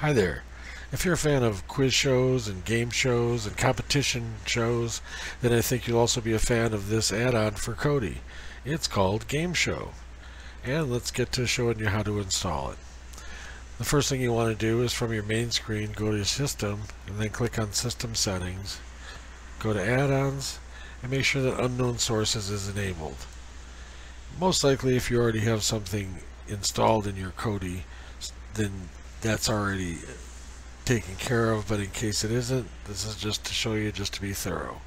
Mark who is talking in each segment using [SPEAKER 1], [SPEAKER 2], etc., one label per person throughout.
[SPEAKER 1] Hi there. If you're a fan of quiz shows and game shows and competition shows, then I think you'll also be a fan of this add-on for Kodi. It's called Game Show. And let's get to showing you how to install it. The first thing you want to do is from your main screen, go to System, and then click on System Settings. Go to Add-ons, and make sure that Unknown Sources is enabled. Most likely, if you already have something installed in your Kodi, then that's already taken care of, but in case it isn't, this is just to show you just to be thorough.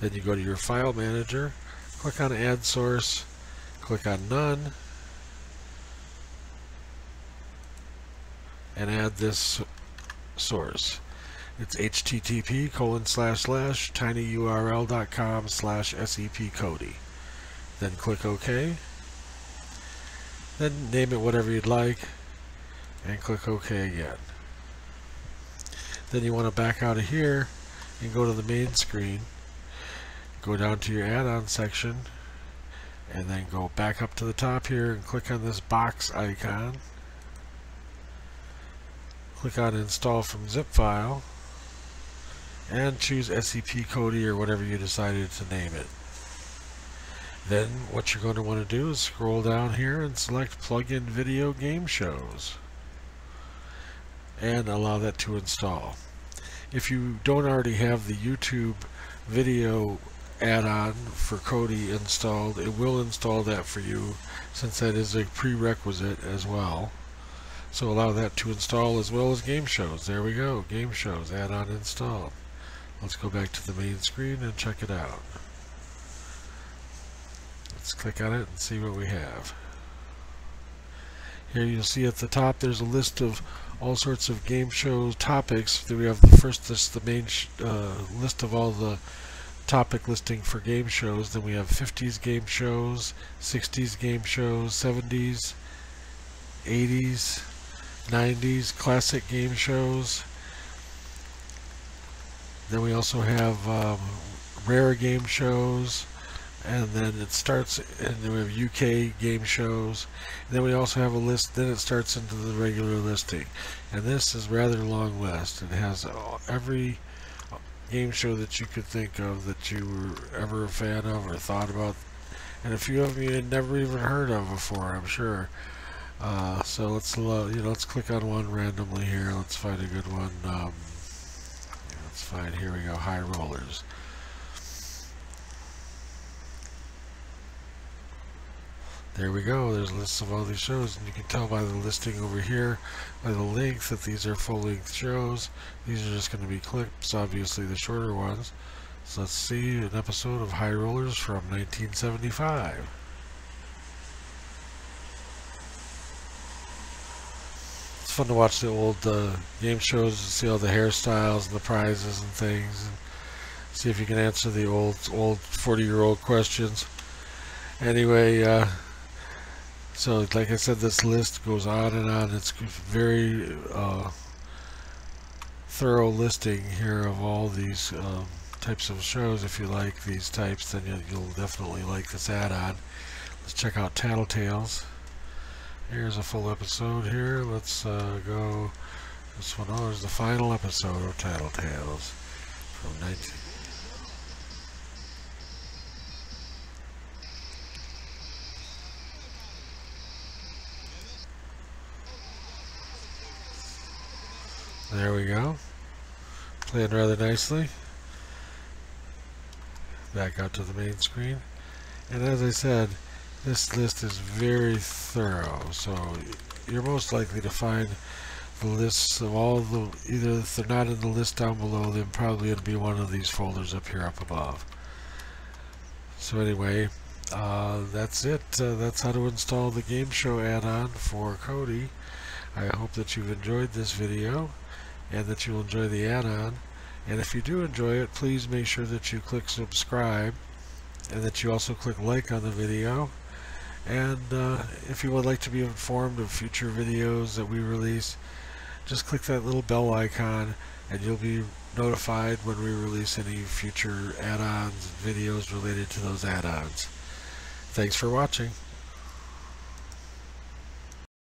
[SPEAKER 1] Then you go to your file manager, click on add source, click on none, and add this source. It's http colon slash slash tinyurl.com slash sepkodi. Then click OK. Then name it whatever you'd like and click OK again. Then you want to back out of here and go to the main screen. Go down to your add-on section and then go back up to the top here and click on this box icon. Click on install from zip file and choose SEP Kodi or whatever you decided to name it. Then what you're going to want to do is scroll down here and select plug-in video game shows and allow that to install. If you don't already have the YouTube video add-on for Kodi installed, it will install that for you since that is a prerequisite as well. So allow that to install as well as game shows. There we go, game shows add-on installed. Let's go back to the main screen and check it out. Let's click on it and see what we have. Here you'll see at the top there's a list of all sorts of game show topics. We have the first, this the main uh, list of all the topic listing for game shows. Then we have 50s game shows, 60s game shows, 70s, 80s, 90s, classic game shows. Then we also have um, rare game shows, and then it starts and then we have UK game shows. And then we also have a list then it starts into the regular listing. And this is rather long list it has every game show that you could think of that you were ever a fan of or thought about. And a few of you had never even heard of before I'm sure. Uh, so let's you know let's click on one randomly here. Let's find a good one. Um, let's find here we go high rollers there we go. There's lists of all these shows and you can tell by the listing over here by the length that these are full-length shows. These are just going to be clips obviously the shorter ones. So let's see an episode of High Rollers from 1975 it's fun to watch the old uh, game shows and see all the hairstyles and the prizes and things and see if you can answer the old old 40 year old questions. Anyway uh, so like I said, this list goes on and on. It's very uh, thorough listing here of all these um, types of shows. If you like these types, then you'll, definitely like this add-on. Let's check out Tattletales. Here's a full episode here. Let's uh, go. This one, oh, there's the final episode of Tattletales from 19. There we go. Playing rather nicely. Back out to the main screen. And as I said, this list is very thorough. So you're most likely to find the lists of all the, either if they're not in the list down below, then probably it'll be one of these folders up here up above. So anyway, uh, that's it. Uh, that's how to install the game show add-on for Kodi. I hope that you've enjoyed this video and that you'll enjoy the add-on. And if you do enjoy it, please make sure that you click subscribe and that you also click like on the video. And uh, if you would like to be informed of future videos that we release, just click that little bell icon and you'll be notified when we release any future add-ons videos related to those add-ons. Thanks for watching.